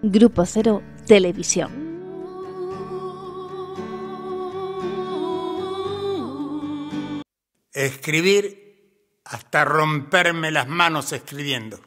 Grupo Cero Televisión. Escribir hasta romperme las manos escribiendo.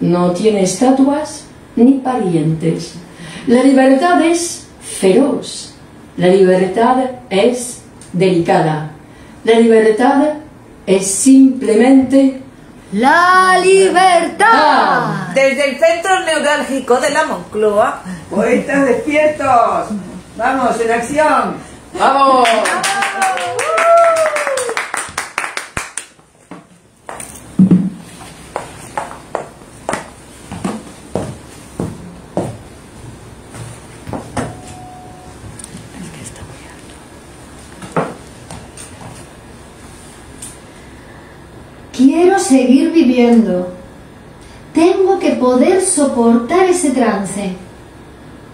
No tiene estatuas ni parientes. La libertad es feroz, la libertad es delicada, la libertad es simplemente la libertad. Desde el centro neurálgico de la Moncloa, poetas despiertos. Vamos, en acción. ¡Vamos! Quiero seguir viviendo. Tengo que poder soportar ese trance.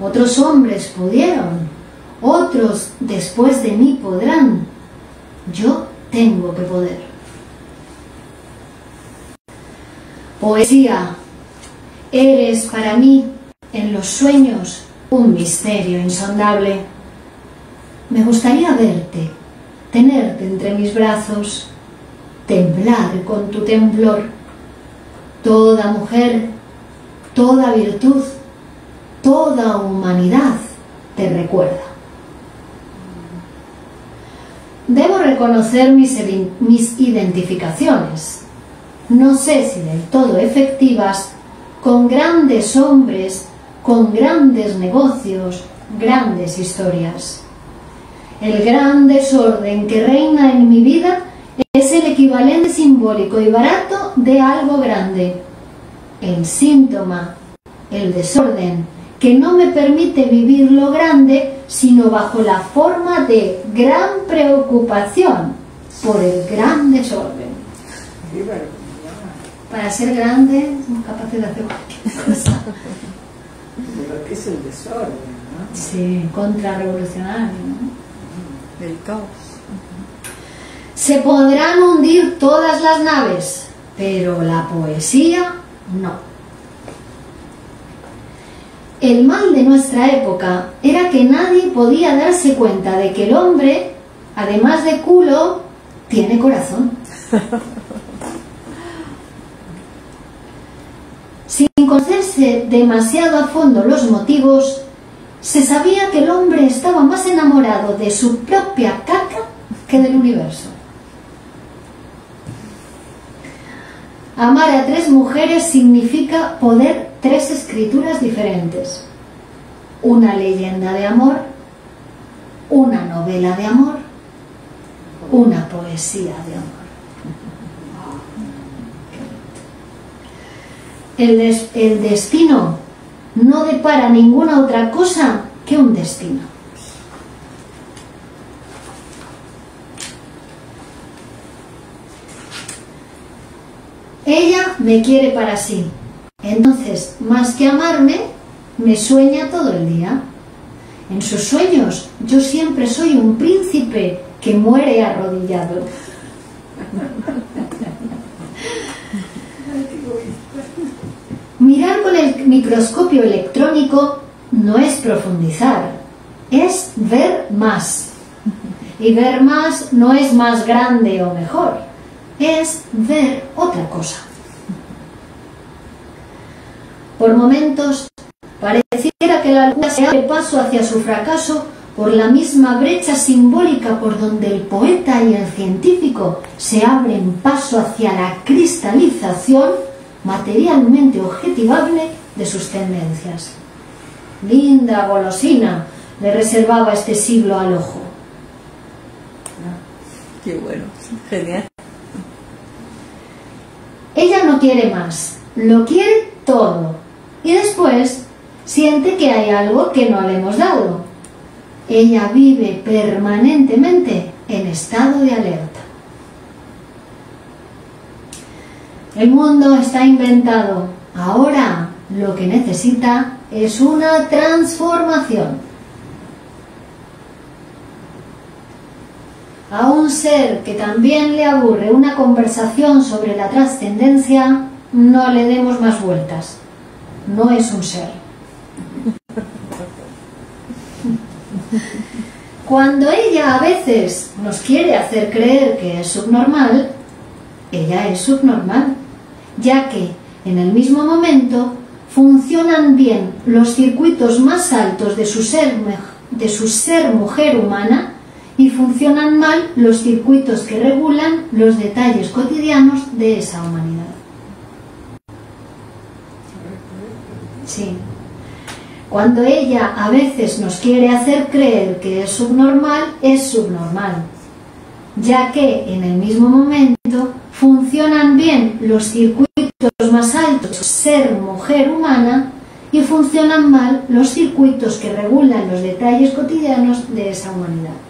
Otros hombres pudieron. Otros después de mí podrán. Yo tengo que poder. Poesía, eres para mí en los sueños un misterio insondable. Me gustaría verte, tenerte entre mis brazos, temblar con tu temblor. Toda mujer, toda virtud, toda humanidad te recuerda. Debo reconocer mis, identificaciones, no sé si del todo efectivas, con grandes hombres, con grandes negocios, grandes historias. El gran desorden que reina en mi vida es el equivalente simbólico y barato de algo grande. El síntoma, el desorden, que no me permite vivir lo grande, sino bajo la forma de gran preocupación, por el gran desorden. Para ser grande, somos capaces de hacer cualquier cosa. pero ¿qué es el desorden? ¿no? Sí, contrarrevolucionario. ¿no? El caos. Se podrán hundir todas las naves, pero la poesía no. El mal de nuestra época era que nadie podía darse cuenta de que el hombre, además de culo, tiene corazón. Sin conocerse demasiado a fondo los motivos, se sabía que el hombre estaba más enamorado de su propia caca que del universo. Amar a tres mujeres significa poder tres escrituras diferentes. Una leyenda de amor, una novela de amor, una poesía de amor. El, el destino no depara ninguna otra cosa que un destino. Ella me quiere para sí. Entonces, más que amarme, me sueña todo el día. En sus sueños, yo siempre soy un príncipe que muere arrodillado. Mirar con el microscopio electrónico no es profundizar, es ver más. Y ver más no es más grande o mejor, es ver otra cosa. Por momentos pareciera que la luna se abre paso hacia su fracaso por la misma brecha simbólica por donde el poeta y el científico se abren paso hacia la cristalización materialmente objetivable de sus tendencias. Linda golosina le reservaba este siglo al ojo. Qué bueno. Genial. Ella no quiere más, lo quiere todo. Y después siente que hay algo que no le hemos dado. Ella vive permanentemente en estado de alerta. El mundo está inventado. Ahora lo que necesita es una transformación. A un ser que también le aburre una conversación sobre la trascendencia, no le demos más vueltas. No es un ser. Cuando ella a veces nos quiere hacer creer que es subnormal, ella es subnormal, ya que en el mismo momento funcionan bien los circuitos más altos de su ser, de su ser mujer humana y funcionan mal los circuitos que regulan los detalles cotidianos de esa humanidad. Sí. Cuando ella a veces nos quiere hacer creer que es subnormal, es subnormal, ya que en el mismo momento funcionan bien los circuitos más altos ser mujer humana y funcionan mal los circuitos que regulan los detalles cotidianos de esa humanidad.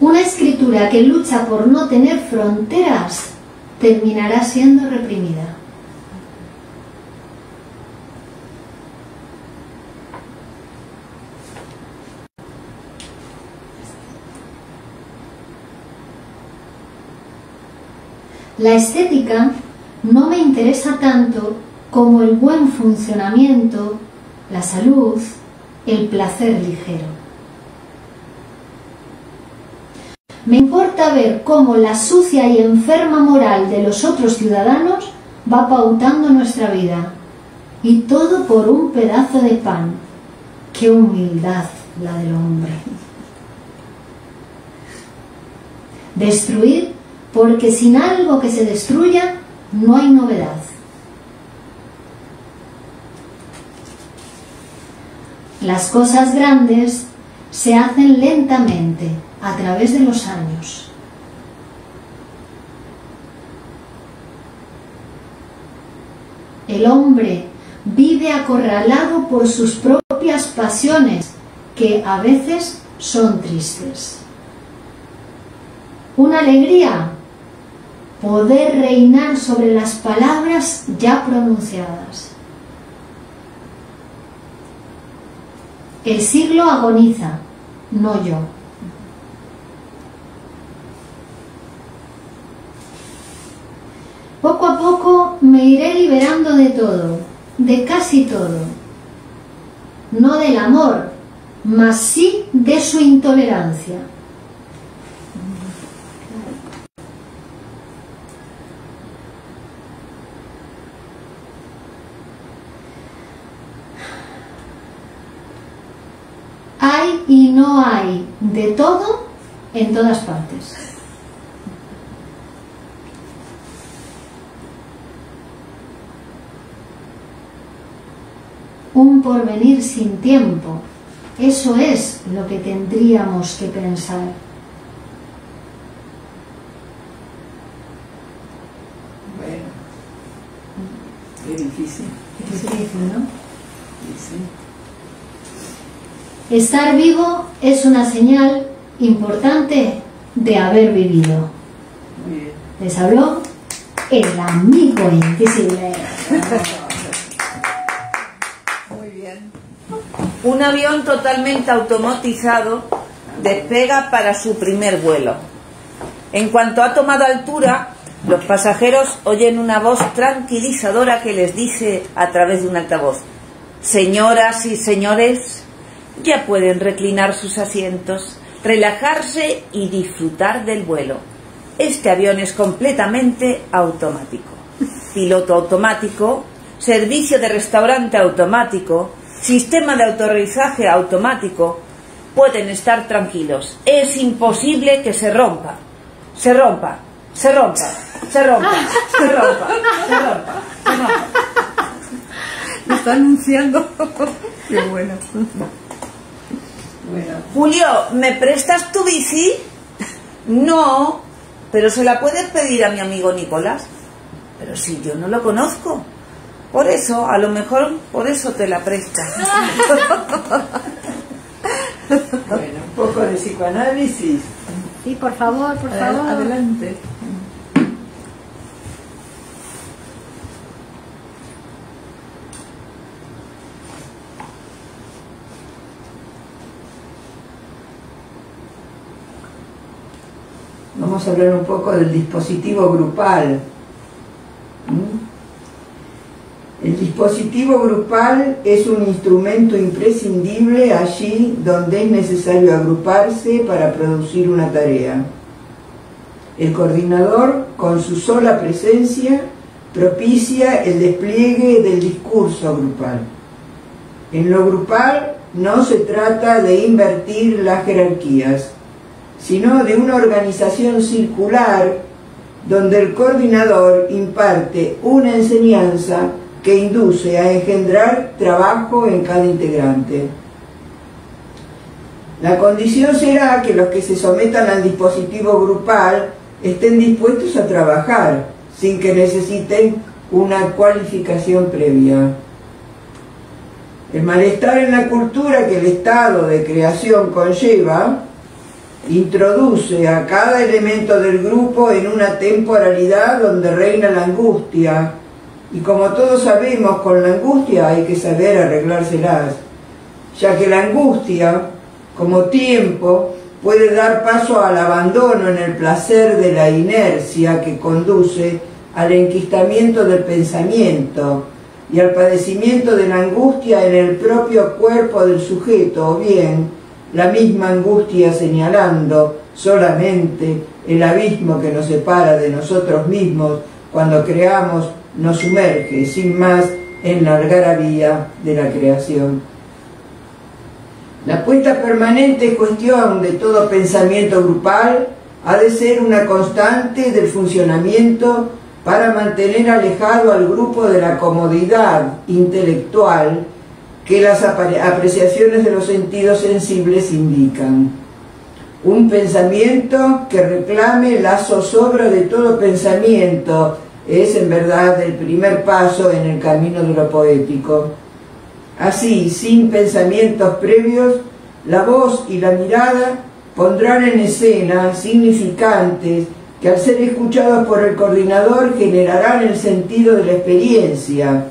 Una escritura que lucha por no tener fronteras terminará siendo reprimida. La estética no me interesa tanto como el buen funcionamiento, la salud, el placer ligero. Me importa ver cómo la sucia y enferma moral de los otros ciudadanos va pautando nuestra vida. Y todo por un pedazo de pan. ¡Qué humildad la del hombre! Destruir porque sin algo que se destruya no hay novedad. Las cosas grandes se hacen lentamente a través de los años. El hombre vive acorralado por sus propias pasiones que a veces son tristes. Una alegría, poder reinar sobre las palabras ya pronunciadas. El siglo agoniza, no yo. Poco a poco me iré liberando de todo, de casi todo. No del amor, mas sí de su intolerancia. Hay y no hay de todo en todas partes. Un porvenir sin tiempo, eso es lo que tendríamos que pensar. Bueno, qué difícil. ¿no? Sí. Estar vivo es una señal importante de haber vivido. Les habló el amigo invisible. Muy bien. Un avión totalmente automatizado despega para su primer vuelo. En cuanto ha tomado altura, los pasajeros oyen una voz tranquilizadora que les dice a través de un altavoz, Señoras y señores, ya pueden reclinar sus asientos, relajarse y disfrutar del vuelo. Este avión es completamente automático. Piloto automático, servicio de restaurante automático, sistema de autorizaje automático, pueden estar tranquilos. Es imposible que se rompa. Se rompa, se rompa, se rompa, se rompa, se rompa, se rompa. Está anunciando. Qué bueno. Bueno, Julio, ¿me prestas tu bici? No, pero se la puedes pedir a mi amigo Nicolás. Pero si yo no lo conozco. Por eso, a lo mejor por eso te la prestas. bueno, un poco de psicoanálisis. Sí, por favor, por favor. Adelante. Vamos a hablar un poco del dispositivo grupal. ¿Mm? El dispositivo grupal es un instrumento imprescindible allí donde es necesario agruparse para producir una tarea. El coordinador, con su sola presencia, propicia el despliegue del discurso grupal. En lo grupal no se trata de invertir las jerarquías, sino de una organización circular donde el coordinador imparte una enseñanza que induce a engendrar trabajo en cada integrante. La condición será que los que se sometan al dispositivo grupal estén dispuestos a trabajar sin que necesiten una cualificación previa. El malestar en la cultura que el estado de creación conlleva introduce a cada elemento del grupo en una temporalidad donde reina la angustia. Y como todos sabemos, con la angustia hay que saber arreglárselas, ya que la angustia, como tiempo, puede dar paso al abandono en el placer de la inercia que conduce al enquistamiento del pensamiento y al padecimiento de la angustia en el propio cuerpo del sujeto, o bien la misma angustia señalando solamente el abismo que nos separa de nosotros mismos cuando creamos nos sumerge sin más en la algarabía de la creación. La puesta permanente en cuestión de todo pensamiento grupal ha de ser una constante del funcionamiento para mantener alejado al grupo de la comodidad intelectual que las apreciaciones de los sentidos sensibles indican. Un pensamiento que reclame la zozobra de todo pensamiento es en verdad el primer paso en el camino de lo poético. Así, sin pensamientos previos, la voz y la mirada pondrán en escena significantes que al ser escuchados por el coordinador generarán el sentido de la experiencia.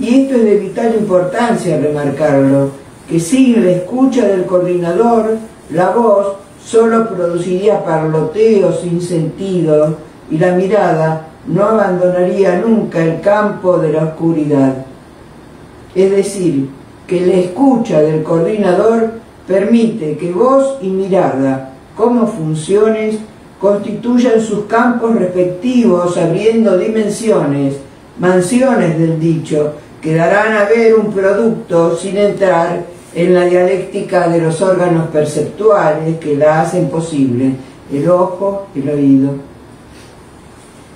Y esto es de vital importancia remarcarlo, que sin la escucha del coordinador, la voz solo produciría parloteo sin sentido y la mirada no abandonaría nunca el campo de la oscuridad. Es decir, que la escucha del coordinador permite que voz y mirada, como funciones, constituyan sus campos respectivos abriendo dimensiones, mansiones del dicho, que darán a ver un producto sin entrar en la dialéctica de los órganos perceptuales que la hacen posible, el ojo, el oído.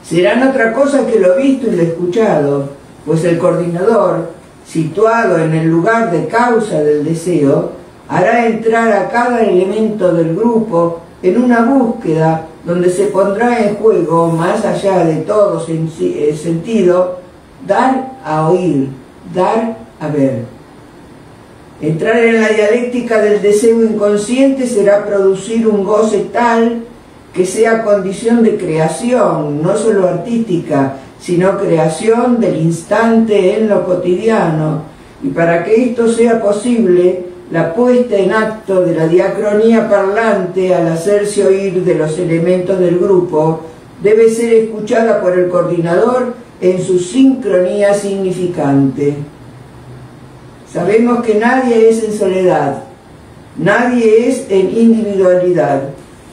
Serán otra cosa que lo visto y lo escuchado, pues el coordinador, situado en el lugar de causa del deseo, hará entrar a cada elemento del grupo en una búsqueda donde se pondrá en juego, más allá de todo eh, sentido, dar a oír, dar a ver. Entrar en la dialéctica del deseo inconsciente será producir un goce tal que sea condición de creación, no solo artística, sino creación del instante en lo cotidiano. Y para que esto sea posible, la puesta en acto de la diacronía parlante al hacerse oír de los elementos del grupo debe ser escuchada por el coordinador en su sincronía significante. Sabemos que nadie es en soledad, nadie es en individualidad.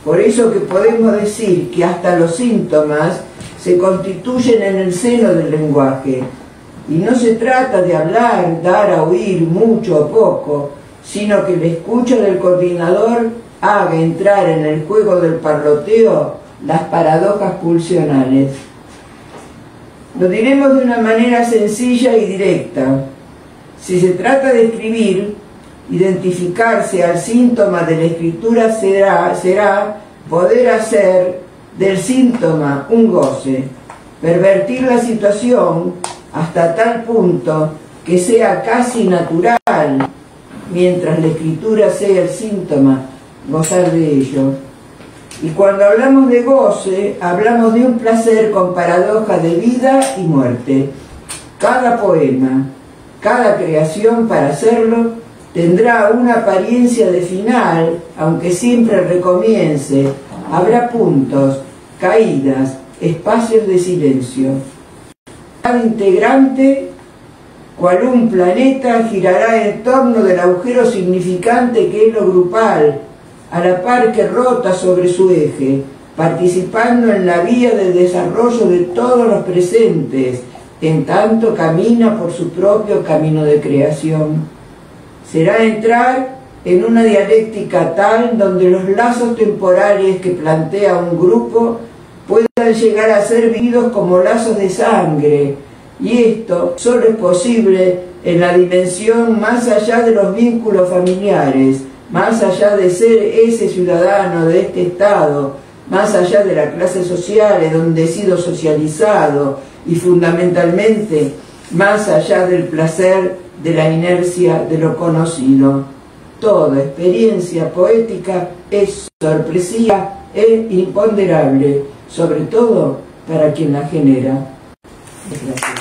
Por eso que podemos decir que hasta los síntomas se constituyen en el seno del lenguaje. Y no se trata de hablar, dar a oír mucho o poco, sino que la escucha del coordinador haga entrar en el juego del parloteo las paradojas pulsionales. Lo diremos de una manera sencilla y directa. Si se trata de escribir, identificarse al síntoma de la escritura será, será poder hacer del síntoma un goce, pervertir la situación hasta tal punto que sea casi natural, mientras la escritura sea el síntoma, gozar de ello. Y cuando hablamos de goce, hablamos de un placer con paradoja de vida y muerte. Cada poema, cada creación para hacerlo tendrá una apariencia de final, aunque siempre recomience. Habrá puntos, caídas, espacios de silencio. Cada integrante, cual un planeta, girará en torno del agujero significante que es lo grupal, a la par que rota sobre su eje, participando en la vía de desarrollo de todos los presentes, en tanto camina por su propio camino de creación. Será entrar en una dialéctica tal donde los lazos temporales que plantea un grupo puedan llegar a ser vividos como lazos de sangre, y esto solo es posible en la dimensión más allá de los vínculos familiares, más allá de ser ese ciudadano de este Estado, más allá de las clases sociales donde he sido socializado, y fundamentalmente más allá del placer de la inercia de lo conocido. Toda experiencia poética es sorpresiva e imponderable, sobre todo para quien la genera. Hola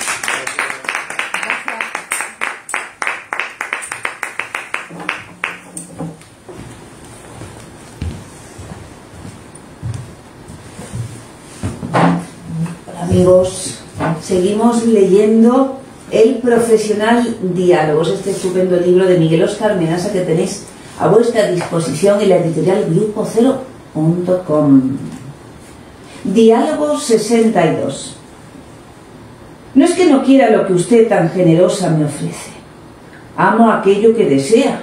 amigos, seguimos leyendo El profesional diálogos, este estupendo libro de Miguel Oscar Menasa que tenéis a vuestra disposición en la editorial grupo0.com. Diálogo 62. No es que no quiera lo que usted tan generosa me ofrece. Amo aquello que desea,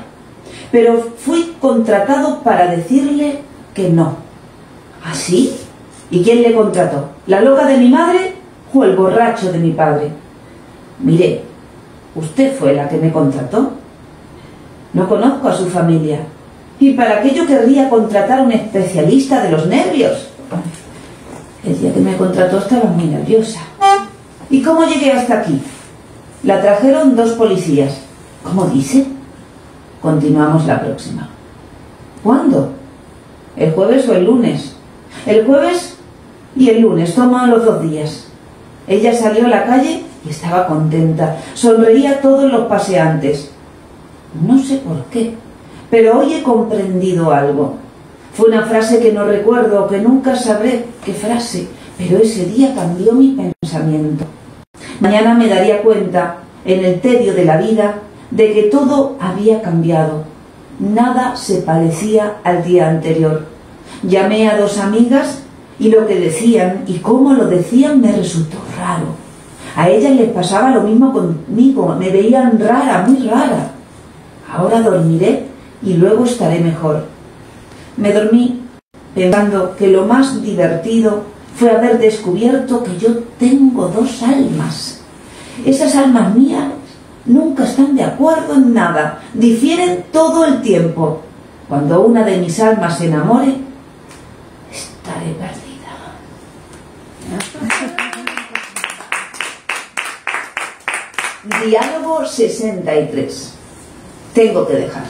pero fui contratado para decirle que no. ¿Así? ¿Y quién le contrató? ¿La loca de mi madre o el borracho de mi padre? Mire, usted fue la que me contrató. No conozco a su familia. ¿Y para qué yo querría contratar a un especialista de los nervios? El día que me contrató estaba muy nerviosa. ¿Y cómo llegué hasta aquí? La trajeron dos policías. ¿Cómo dice? Continuamos la próxima. ¿Cuándo? ¿El jueves o el lunes? El jueves y el lunes, toma los dos días. Ella salió a la calle y estaba contenta. Sonreía a todos los paseantes. No sé por qué, pero hoy he comprendido algo. Fue una frase que no recuerdo, que nunca sabré qué frase, pero ese día cambió mi pensamiento. Mañana me daría cuenta, en el tedio de la vida, de que todo había cambiado. Nada se parecía al día anterior. Llamé a dos amigas y lo que decían y cómo lo decían me resultó raro. A ellas les pasaba lo mismo conmigo, me veían rara, muy rara. Ahora dormiré y luego estaré mejor. Me dormí pensando que lo más divertido fue haber descubierto que yo tengo dos almas. Esas almas mías nunca están de acuerdo en nada, difieren todo el tiempo. Cuando una de mis almas se enamore, estaré perdida. Diálogo 63. Tengo que dejar.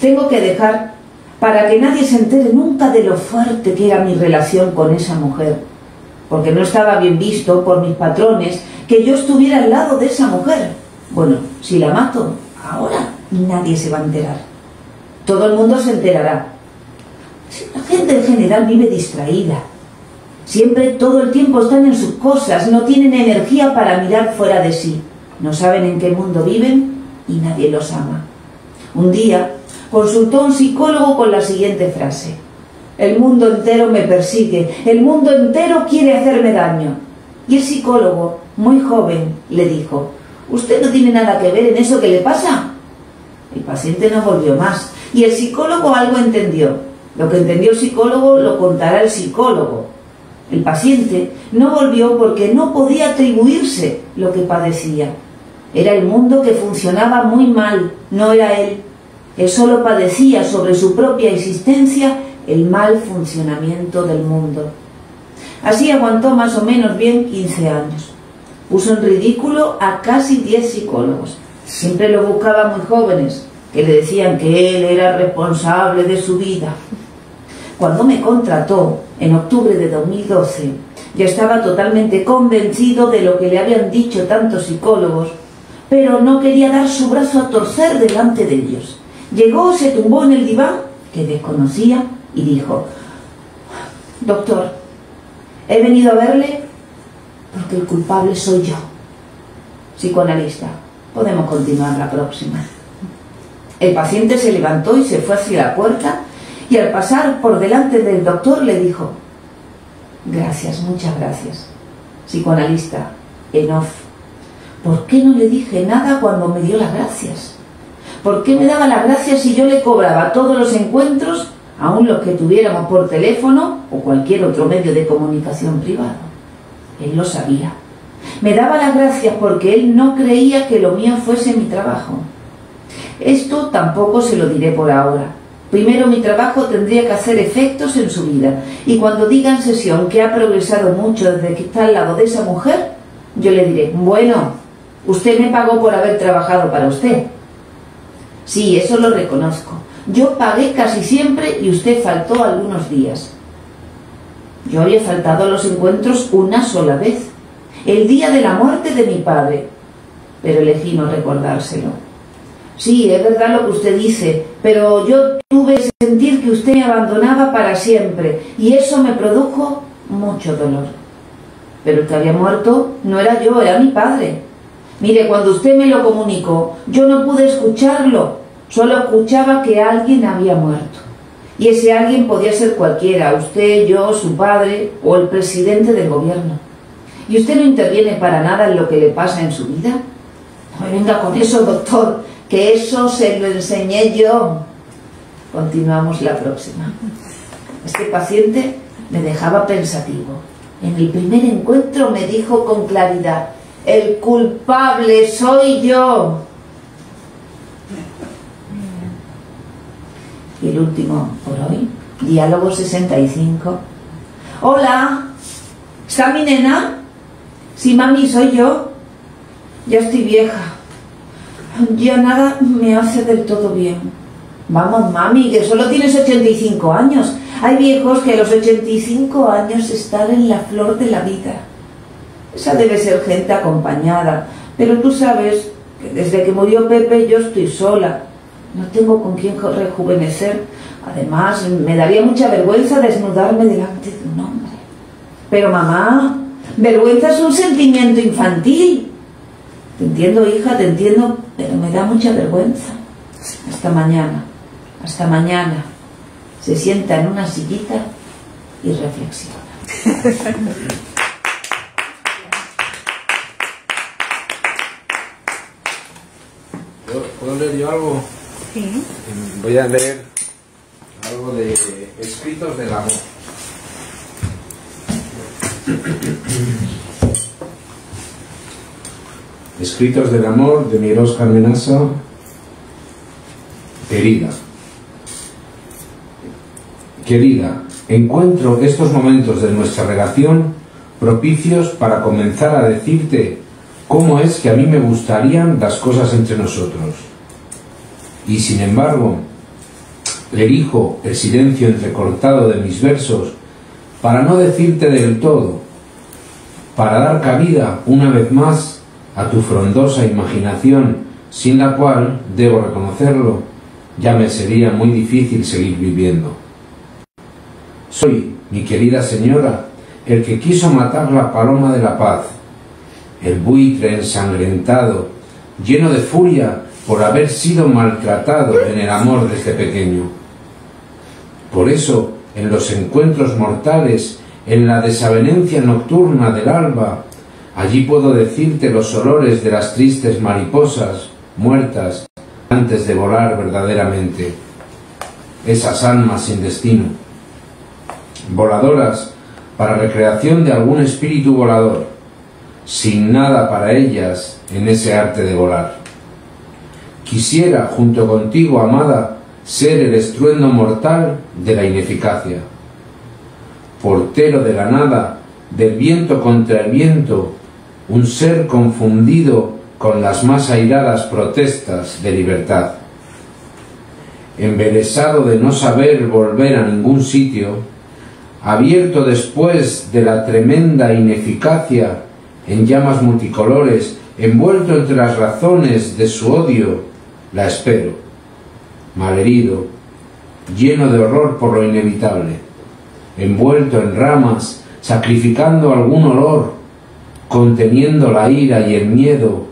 Tengo que dejar para que nadie se entere nunca de lo fuerte que era mi relación con esa mujer, porque no estaba bien visto por mis patrones que yo estuviera al lado de esa mujer. Bueno, si la mato ahora, nadie se va a enterar. Todo el mundo se enterará. La gente en general vive distraída. Siempre todo el tiempo están en sus cosas, no tienen energía para mirar fuera de sí. No saben en qué mundo viven y nadie los ama. Un día consultó a un psicólogo con la siguiente frase. El mundo entero me persigue, el mundo entero quiere hacerme daño. Y el psicólogo, muy joven, le dijo, ¿usted no tiene nada que ver en eso que le pasa? El paciente no volvió más y el psicólogo algo entendió. Lo que entendió el psicólogo lo contará el psicólogo. El paciente no volvió porque no podía atribuirse lo que padecía. Era el mundo que funcionaba muy mal, no era él. Él solo padecía sobre su propia existencia el mal funcionamiento del mundo. Así aguantó más o menos bien 15 años. Puso en ridículo a casi 10 psicólogos. Siempre lo buscaba muy jóvenes, que le decían que él era responsable de su vida. Cuando me contrató, en octubre de 2012, ya estaba totalmente convencido de lo que le habían dicho tantos psicólogos, pero no quería dar su brazo a torcer delante de ellos. Llegó, se tumbó en el diván, que desconocía, y dijo, Doctor, he venido a verle porque el culpable soy yo. Psicoanalista, podemos continuar la próxima. El paciente se levantó y se fue hacia la puerta y al pasar por delante del doctor le dijo, gracias, muchas gracias. Psicoanalista, en off, ¿por qué no le dije nada cuando me dio las gracias? ¿Por qué me daba las gracias si yo le cobraba todos los encuentros, aun los que tuviéramos por teléfono o cualquier otro medio de comunicación privado? Él lo sabía. Me daba las gracias porque él no creía que lo mío fuese mi trabajo. Esto tampoco se lo diré por ahora. Primero mi trabajo tendría que hacer efectos en su vida. Y cuando diga en sesión que ha progresado mucho desde que está al lado de esa mujer, yo le diré, bueno, usted me pagó por haber trabajado para usted. Sí, eso lo reconozco. Yo pagué casi siempre y usted faltó algunos días. Yo había faltado a los encuentros una sola vez, el día de la muerte de mi padre, pero elegí no recordárselo. Sí, es verdad lo que usted dice, pero yo tuve que sentir que usted me abandonaba para siempre y eso me produjo mucho dolor. Pero el que había muerto no era yo, era mi padre. Mire, cuando usted me lo comunicó, yo no pude escucharlo, solo escuchaba que alguien había muerto. Y ese alguien podía ser cualquiera, usted, yo, su padre o el presidente del gobierno. ¿Y usted no interviene para nada en lo que le pasa en su vida? No me venga con eso, doctor, que eso se lo enseñé yo. Continuamos la próxima. Este paciente me dejaba pensativo. En el primer encuentro me dijo con claridad, el culpable soy yo. Y el último por hoy, diálogo 65. Hola, ¿está mi nena? Sí, mami, soy yo. Ya estoy vieja. Ya nada me hace del todo bien. Vamos, mami, que solo tienes 85 años. Hay viejos que a los 85 años están en la flor de la vida. Esa debe ser gente acompañada. Pero tú sabes que desde que murió Pepe yo estoy sola. No tengo con quién rejuvenecer. Además, me daría mucha vergüenza desnudarme delante de un hombre. Pero mamá, vergüenza es un sentimiento infantil. Te entiendo, hija, te entiendo, pero me da mucha vergüenza. Hasta mañana, hasta mañana. Se sienta en una sillita y reflexiona. ¿Puedo leer yo algo? Sí. Voy a leer algo de Escritos del Amor. Escritos del Amor de Miguel Oscar Menasa, Querida. Querida, encuentro estos momentos de nuestra relación propicios para comenzar a decirte cómo es que a mí me gustarían las cosas entre nosotros. Y sin embargo, elijo el silencio entrecortado de mis versos para no decirte del todo, para dar cabida una vez más a tu frondosa imaginación, sin la cual, debo reconocerlo, ya me sería muy difícil seguir viviendo. Soy, mi querida señora, el que quiso matar la paloma de la paz, el buitre ensangrentado, lleno de furia por haber sido maltratado en el amor desde pequeño. Por eso, en los encuentros mortales, en la desavenencia nocturna del alba, allí puedo decirte los olores de las tristes mariposas muertas antes de volar verdaderamente, esas almas sin destino, voladoras para recreación de algún espíritu volador, sin nada para ellas en ese arte de volar. Quisiera, junto contigo, amada, ser el estruendo mortal de la ineficacia, portero de la nada, del viento contra el viento, un ser confundido con las más airadas protestas de libertad. Embelesado de no saber volver a ningún sitio, abierto después de la tremenda ineficacia en llamas multicolores, envuelto entre las razones de su odio, la espero, malherido, lleno de horror por lo inevitable, envuelto en ramas, sacrificando algún olor, conteniendo la ira y el miedo,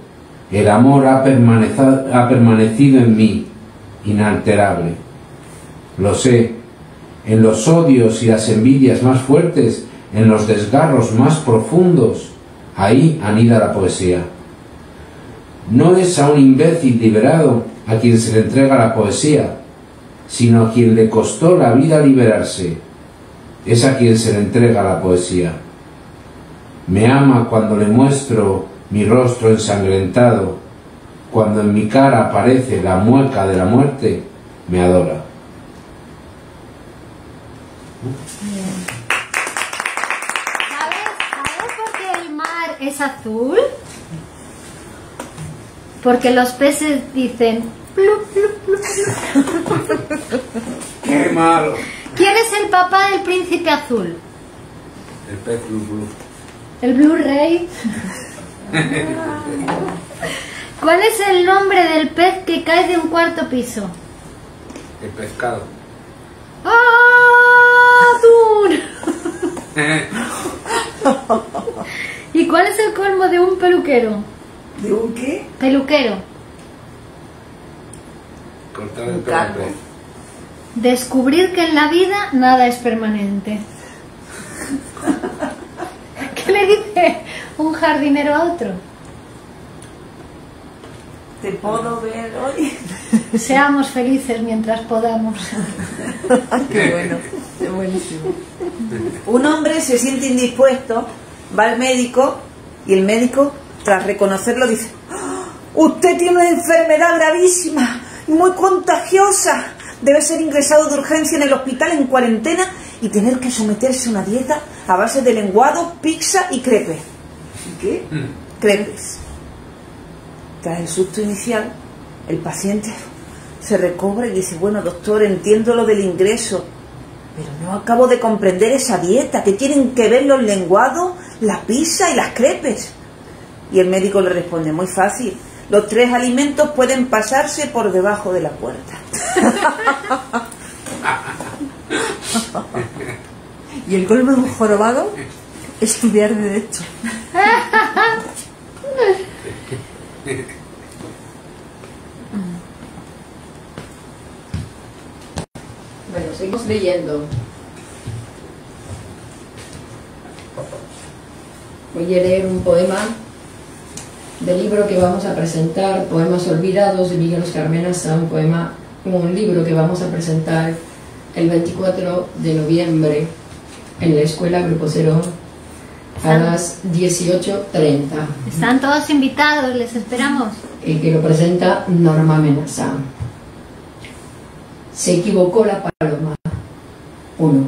el amor ha, ha permanecido en mí, inalterable. Lo sé, en los odios y las envidias más fuertes, en los desgarros más profundos, ahí anida la poesía. No es a un imbécil liberado a quien se le entrega la poesía, sino a quien le costó la vida liberarse. Es a quien se le entrega la poesía. Me ama cuando le muestro mi rostro ensangrentado, cuando en mi cara aparece la mueca de la muerte, me adora. ¿Sabes, por qué el mar es azul? Porque los peces dicen plup, plup, plup, ¡Qué malo! ¿Quién es el papá del príncipe azul? El pez blu blu. ¿El Blu-ray? ¿Cuál es el nombre del pez que cae de un cuarto piso? El pescado. ¡Atún! ¿Y cuál es el colmo de un peluquero? ¿De un qué? Peluquero. Cortar el hombre. Descubrir que en la vida nada es permanente. ¿Qué le dice un jardinero a otro? ¿Te puedo ver hoy? Seamos felices mientras podamos. Qué bueno, qué buenísimo. Un hombre se siente indispuesto, va al médico y el médico, tras reconocerlo, dice, "Ah, usted tiene una enfermedad gravísima y muy contagiosa. Debe ser ingresado de urgencia en el hospital en cuarentena y tener que someterse a una dieta a base de lenguado, pizza y crepe. ¿Qué? Crepes. Tras el susto inicial, el paciente se recobra y dice, bueno doctor, entiendo lo del ingreso, pero no acabo de comprender esa dieta, que tienen que ver los lenguados, la pizza y las crepes. Y el médico le responde, muy fácil, los tres alimentos pueden pasarse por debajo de la puerta. y el colmo de un jorobado, estudiar derecho. Bueno, seguimos leyendo. Voy a leer un poema del libro que vamos a presentar, Poemas Olvidados de Miguel Oscar Menaza, un poema, un libro que vamos a presentar el 24 de noviembre en la Escuela Grupo Cero a las 18.30. Están todos invitados, les esperamos. El que lo presenta Norma Menaza. Se equivocó la paloma. 1.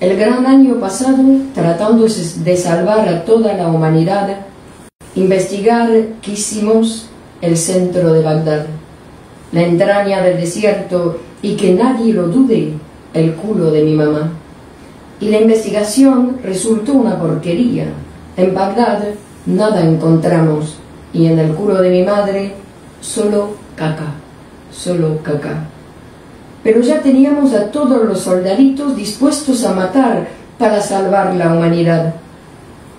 El gran año pasado, tratando de salvar a toda la humanidad, investigar quisimos el centro de Bagdad, la entraña del desierto y que nadie lo dude, el culo de mi mamá. Y la investigación resultó una porquería. En Bagdad nada encontramos y en el culo de mi madre solo caca, solo caca. Pero ya teníamos a todos los soldaditos dispuestos a matar para salvar la humanidad.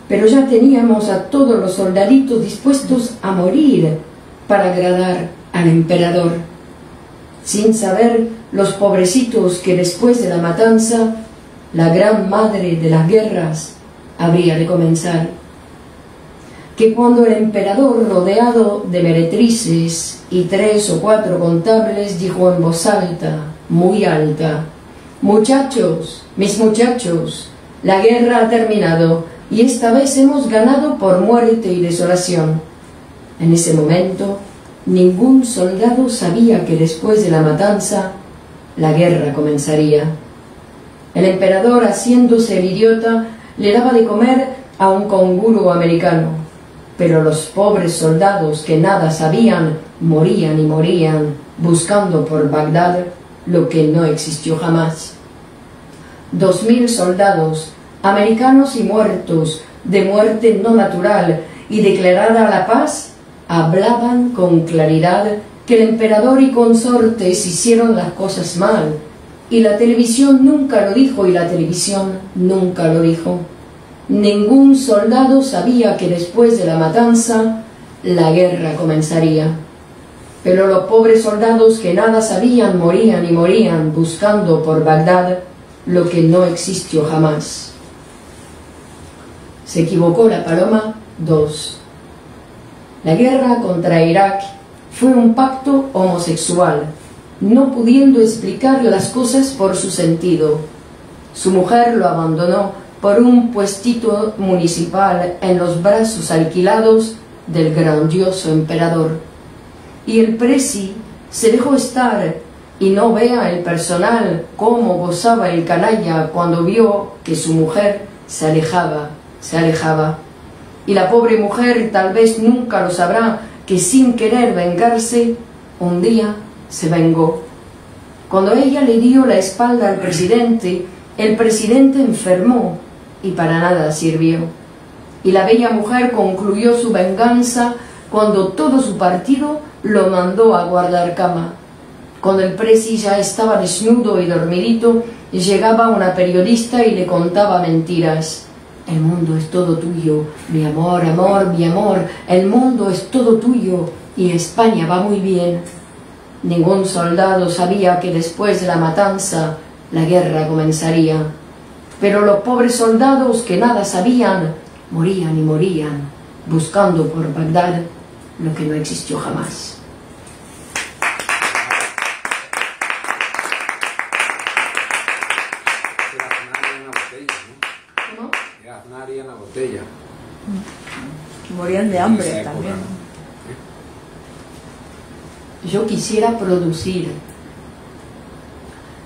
Pero ya teníamos a todos los soldaditos dispuestos a morir para agradar al emperador, sin saber los pobrecitos que después de la matanza, la gran madre de las guerras habría de comenzar. Que cuando el emperador, rodeado de meretrices y tres o cuatro contables, dijo en voz alta, muy alta, Muchachos, mis muchachos, la guerra ha terminado y esta vez hemos ganado por muerte y desolación. En ese momento, ningún soldado sabía que después de la matanza, la guerra comenzaría. El emperador, haciéndose el idiota, le daba de comer a un conguro americano, pero los pobres soldados que nada sabían morían y morían buscando por Bagdad lo que no existió jamás. Dos mil soldados, americanos y muertos, de muerte no natural y declarada la paz, hablaban con claridad que el emperador y consortes hicieron las cosas mal, y la televisión nunca lo dijo y la televisión nunca lo dijo. Ningún soldado sabía que después de la matanza la guerra comenzaría. Pero los pobres soldados que nada sabían morían y morían buscando por Bagdad lo que no existió jamás. Se equivocó la paloma 2. La guerra contra Irak fue un pacto homosexual, no pudiendo explicar las cosas por su sentido. Su mujer lo abandonó por un puestito municipal en los brazos alquilados del grandioso emperador y el presi se dejó estar y no vea el personal cómo gozaba el canalla cuando vio que su mujer se alejaba, se alejaba. Y la pobre mujer tal vez nunca lo sabrá que sin querer vengarse, un día se vengó. Cuando ella le dio la espalda al presidente, el presidente enfermó y para nada sirvió. Y la bella mujer concluyó su venganza cuando todo su partido lo mandó a guardar cama. Cuando el presi ya estaba desnudo y dormidito, llegaba una periodista y le contaba mentiras. El mundo es todo tuyo, mi amor, amor, mi amor, el mundo es todo tuyo y España va muy bien. Ningún soldado sabía que después de la matanza la guerra comenzaría. Pero los pobres soldados que nada sabían, morían y morían, buscando por Bagdad lo que no existió jamás. en la botella. Morían de hambre también. Yo quisiera producir.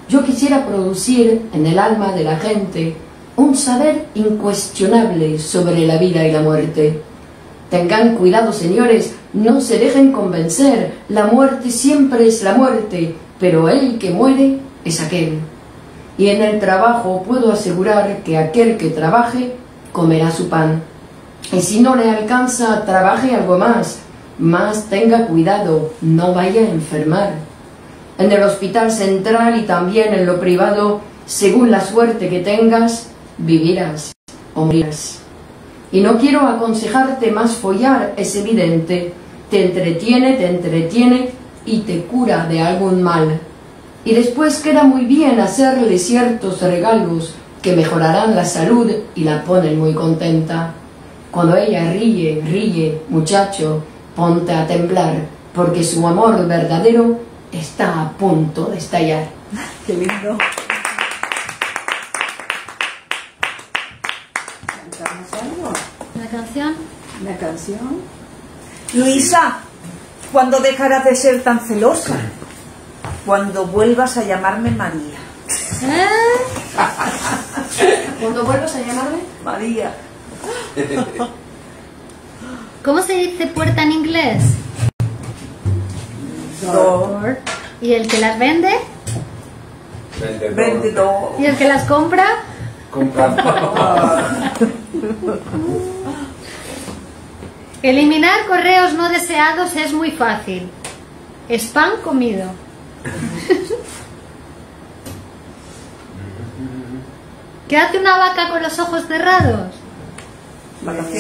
Yo quisiera producir en el alma de la gente un saber incuestionable sobre la vida y la muerte. Tengan cuidado, señores, No se dejen convencer, la muerte siempre es la muerte, pero el que muere es aquel. Y en el trabajo puedo asegurar que aquel que trabaje comerá su pan. Y si no le alcanza, trabaje algo más, más tenga cuidado, no vaya a enfermar. En el hospital central y también en lo privado, según la suerte que tengas, vivirás o morirás. Y no quiero aconsejarte más follar, es evidente, te entretiene, te entretiene y te cura de algún mal. Y después queda muy bien hacerle ciertos regalos que mejorarán la salud y la ponen muy contenta. Cuando ella ríe, ríe, muchacho, ponte a temblar, porque su amor verdadero está a punto de estallar. Qué lindo. ¿Cantamos algo? ¿Una canción? ¿Una canción? Luisa, ¿cuándo dejarás de ser tan celosa? Cuando vuelvas a llamarme María. ¿Eh? Cuando vuelvas a llamarme, María. ¿Cómo se dice puerta en inglés? Door. ¿Y el que las vende? Vendedor. ¿Y el que las compra? Eliminar correos no deseados es muy fácil. Spam comido. ¿Qué hace una vaca con los ojos cerrados?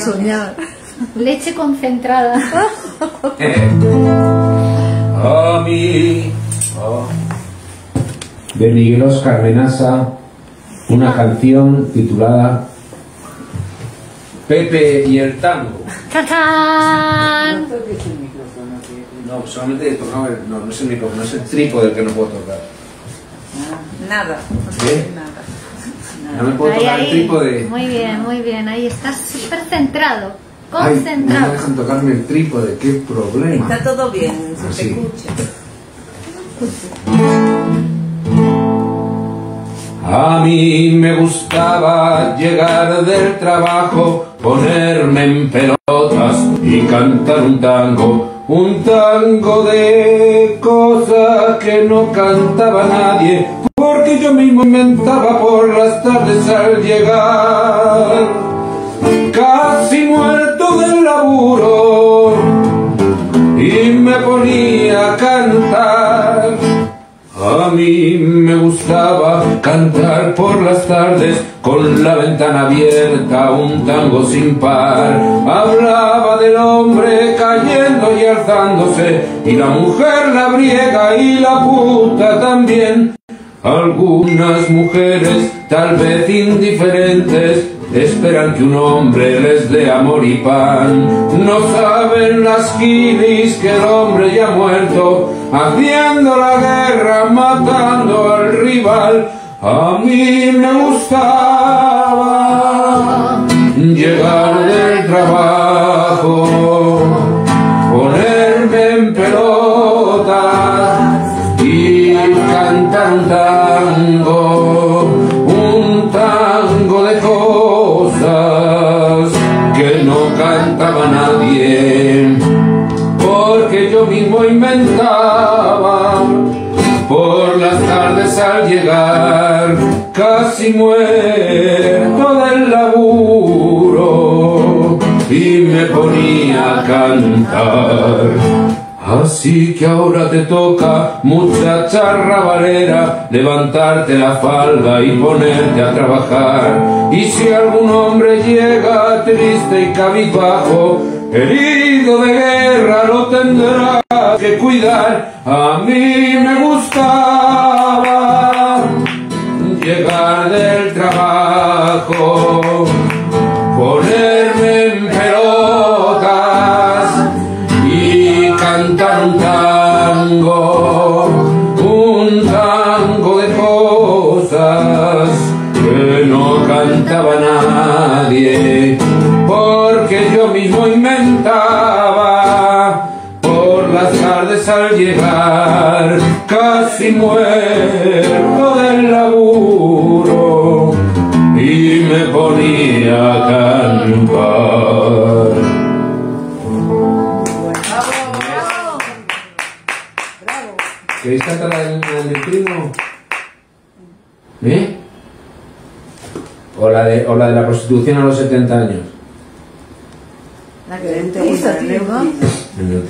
Soñar. Leche concentrada. A mí. oh. De Miguel Oscar Menasa, una canción titulada Pepe y el tango. Que- No, solamente el, no, no es el micrófono, es el trípode el que no puedo tocar. Nada. Sé nada. No me puedo Ahí, tocar el trípode. Muy bien, muy bien. Ahí estás súper centrado. Ay, no me Concentrado. dejan tocarme el trípode, qué problema. Está todo bien, se te escucha. A mí me gustaba llegar del trabajo, ponerme en pelotas y cantar un tango, un tango de cosas que no cantaba nadie, porque yo mismo inventaba por las tardes al llegar, casi muerto del laburo, y me ponía a cantar. A mí me gustaba cantar por las tardes con la ventana abierta, un tango sin par. Hablaba del hombre cayendo y alzándose, y la mujer la briega y la puta también. Algunas mujeres, tal vez indiferentes, esperan que un hombre les dé amor y pan. No saben las quilis que el hombre ya ha muerto, haciendo la guerra, matando al rival. A mí me gustaba llegar del trabajo, tango, un tango de cosas que no cantaba nadie, porque yo mismo inventaba por las tardes al llegar, casi muerto del laburo, y me ponía a cantar. Así que ahora te toca, muchacha rabalera, levantarte la falda y ponerte a trabajar. Y si algún hombre llega triste y cabizbajo, herido de guerra lo tendrá que cuidar. A mí me gustaba llegar del trabajo, casi muerto del laburo y me ponía a cantar. ¿Queréis cantar el del primo? ¿Eh? O la, de, o la de la prostitución a los 70 años. La que te gusta, tío, ¿no? El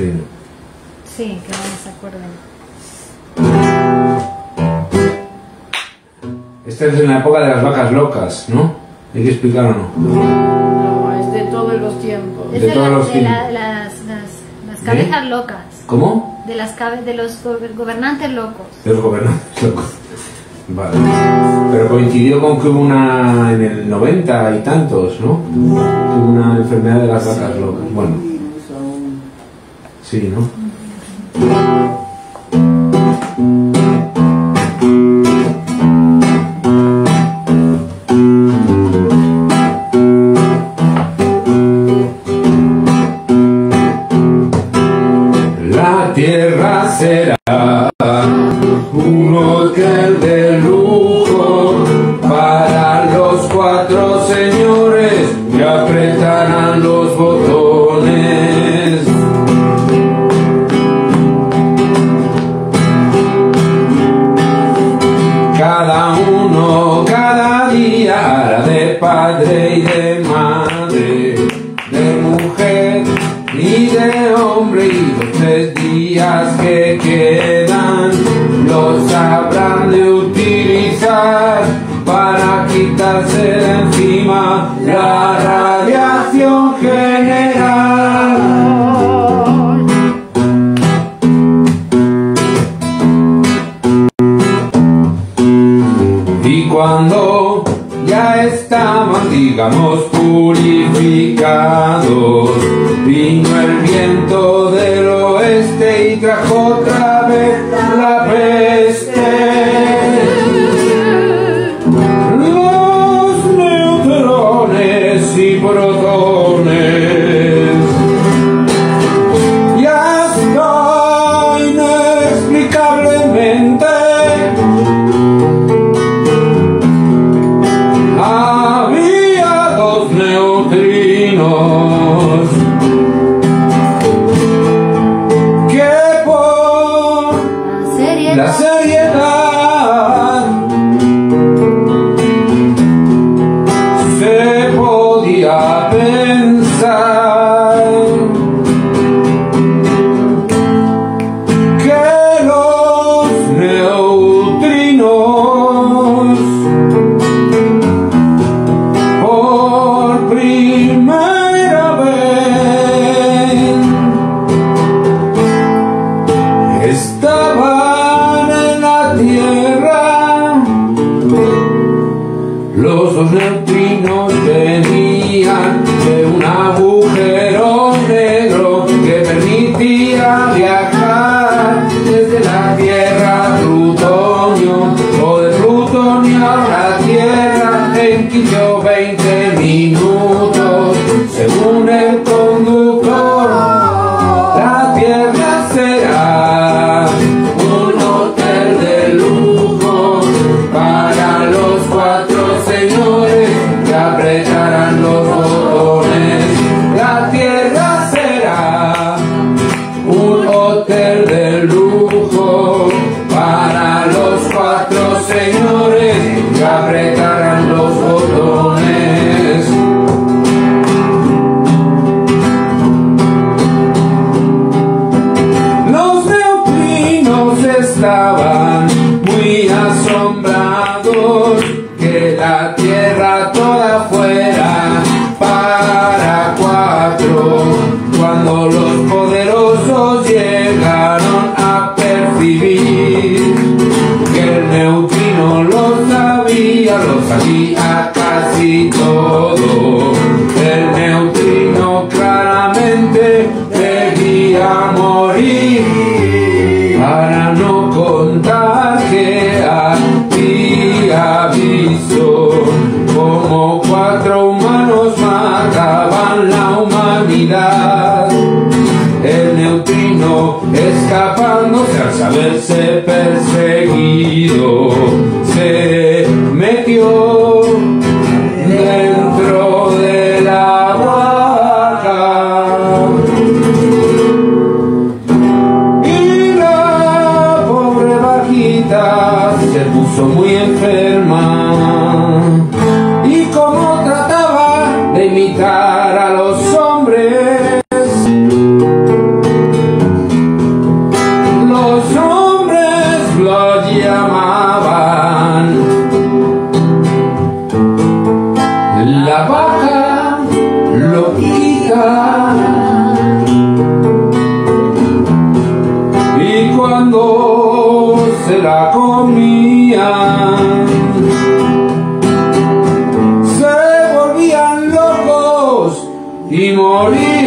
Sí, que no se acuerdan. Esta es en la época de las vacas locas, ¿no? ¿Hay que explicar o no? No, es de todos los tiempos. De, todos los tiempos. La, las, las, las, ¿Eh? cabezas locas. ¿Cómo? De, las de los gobernantes locos. De los gobernantes locos. Vale. Pero coincidió con que hubo una en el 90 y tantos, ¿no? Hubo una enfermedad de las vacas locas. Bueno. Sí, ¿no?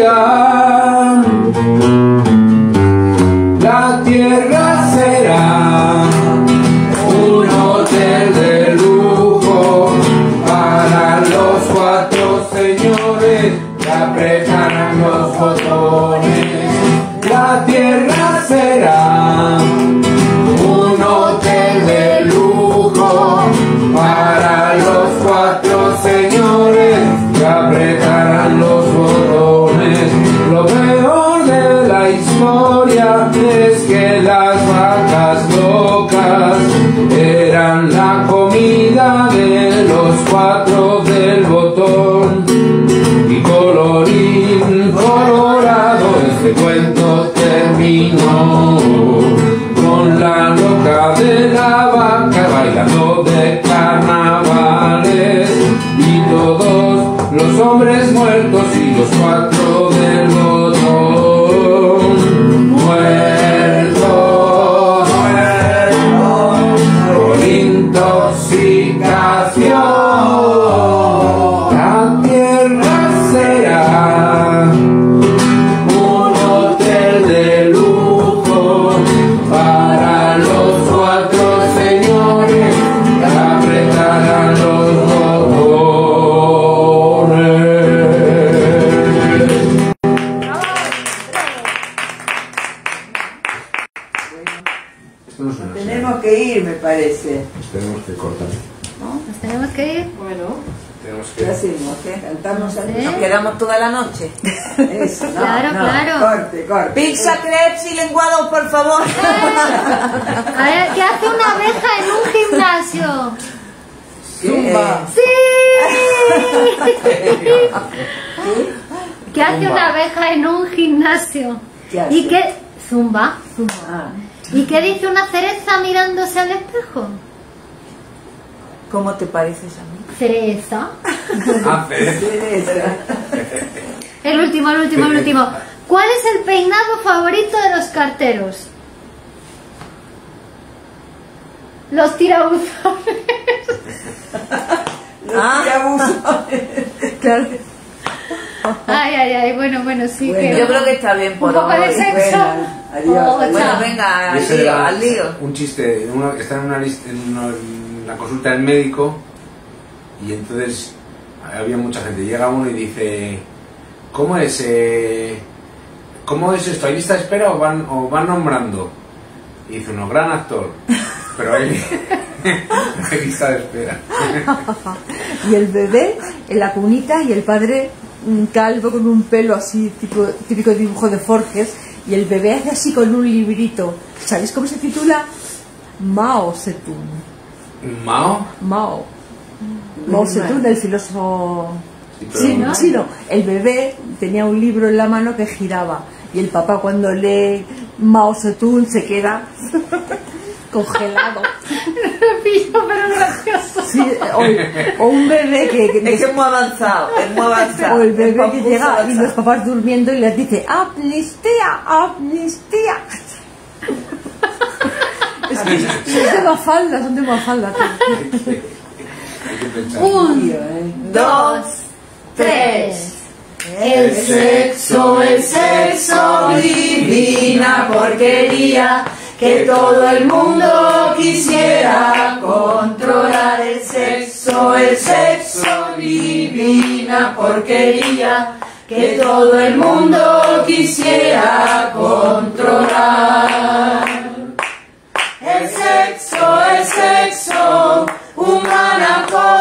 Morían. Quedamos toda la noche. Eso, no, Claro, no. claro. Corte, corte. Pizza, crepes y lenguado, por favor. A ver, ¿qué hace una abeja en un gimnasio? Zumba. ¡Sí! ¿Qué hace una abeja en un gimnasio? ¿Qué hace? ¿Y qué? Zumba, zumba. Ah, ¿Y qué dice una cereza mirándose al espejo? ¿Cómo te pareces a mí? Cereza. Teresa. El último, el último, el último. ¿Cuál es el peinado favorito de los carteros? Los tirabuzones. Los Ah. tirabuzones. Claro. Ay, ay, ay, bueno, bueno, sí Bueno. que... Yo creo que está bien Un por poco de sexo. Bueno, adiós. Oh, Bueno, venga, al lío, era al lío. Un chiste, uno, está en una, lista, en una, en la consulta del médico y entonces había mucha gente. Llega uno y dice, ¿cómo es, eh, ¿cómo es esto? ¿Hay lista de espera o van, o van nombrando? Y dice uno, gran actor, pero hay, hay lista de espera. Y el bebé en la cunita y el padre calvo con un pelo así, tipo, típico dibujo de Forges, y el bebé hace así con un librito. ¿Sabéis cómo se titula? Mao Zedong. Mao, Mao. Mao Zedong, el filósofo Sí, chino. El bebé tenía un libro en la mano que giraba y el papá cuando lee Mao Zedong se queda congelado. Pero gracioso. Sí, o, o un bebé que, que- Es que es muy avanzado, es muy avanzado. o el bebé que llega y los papás durmiendo y les dice amnistía, amnistía. Es que son de mafalda, son de mafalda. tío. hay que pensar. Un, dos, tres. El sexo, el sexo, divina porquería que todo el mundo quisiera controlar. El sexo, el sexo, divina porquería que todo el mundo quisiera controlar. El sexo, el sexo, humana cosa